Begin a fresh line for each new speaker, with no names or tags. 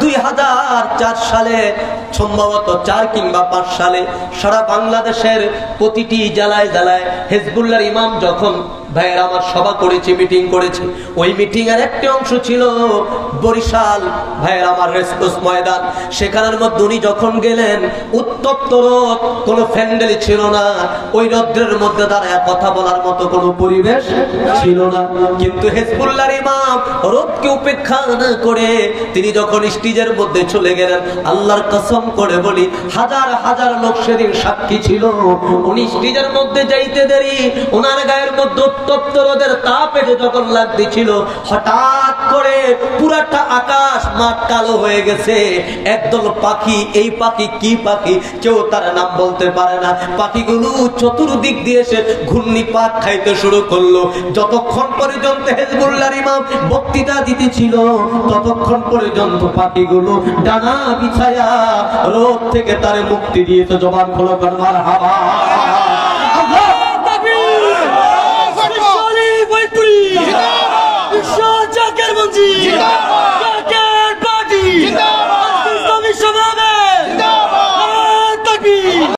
দুই হাজার চার সালে, সম্ভবত চার কিংবা পাঁচ সালে, সারা বাংলাদেশের প্রতিটি জেলায় জেলায় হেজবুল্লার ইমাম যখন ভাইয়ের আমার সভা করেছে মিটিং করেছে। ওই মিটিং এর একটি অংশ ছিল বরিশাল, ভাইয়ের আমার রেসকোর্স ময়দান। সেখানের মধ্যে উনি যখন গেলেন, উত্তপ্ত রোদ, কোনো ফ্যান্ডেল ছিল না। ওই রৌদ্রের মধ্যে দাঁড়ায় কথা বলার মতো কোনো পরিবেশ ছিল না। কিন্তু হেজবুল্লাহর ইমাম রোদকে উপেক্ষা না করে তিনি যখন স্টেজের মধ্যে চলে গেলেন, আল্লাহর কসম করে বলি, হাজার হাজার লোক সেদিন সাক্ষী ছিল। উনি স্টেজের মধ্যে যাইতে দেরি, ওনার গায়ের মধ্যে উত্তপ্ত রোদের তাপ এসে যখন লাগতেছিল হঠাৎ করে পুরাটা আকাশ মাঠ কালো হয়ে গেছে। একদল পাখি, এই পাখি কি পাখি? কেউ তার নাম বলতে পারে না। পাখিগুলো চতুর্দিক দিয়ে এসে ঘূর্ণি পাক খাইতে শুরু করল। যতক্ষণ পর্যন্ত হেজবুল্লাহর ইমাম বক্তৃতা দিতেছিল, ততক্ষণ পর্যন্ত পাখিগুলো ডানা বিছায়া রোদ থেকে তার মুক্তি দিয়েছে। জবান খোলো, করবার
미세먼지!